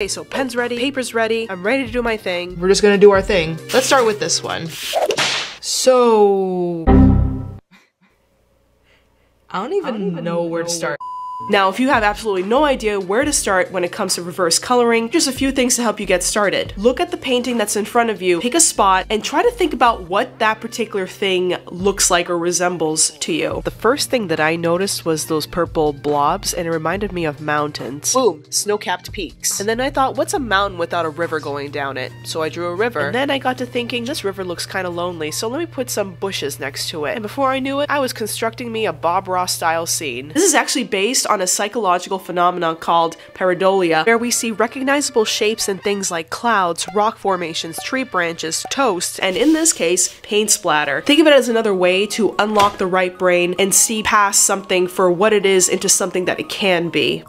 Okay, so pen's ready, paper's ready, I'm ready to do my thing. We're just gonna do our thing. Let's start with this one. So. I don't even, know where to start. Now, if you have absolutely no idea where to start when it comes to reverse coloring, just a few things to help you get started. Look at the painting that's in front of you, pick a spot, and try to think about what that particular thing looks like or resembles to you. The first thing that I noticed was those purple blobs, and it reminded me of mountains. Boom, snow-capped peaks. And then I thought, what's a mountain without a river going down it? So I drew a river. And then I got to thinking, this river looks kind of lonely, so let me put some bushes next to it. And before I knew it, I was constructing me a Bob Ross style scene. This is actually based on a psychological phenomenon called pareidolia, where we see recognizable shapes in things like clouds, rock formations, tree branches, toast, and in this case, paint splatter. Think of it as another way to unlock the right brain and see past something for what it is into something that it can be.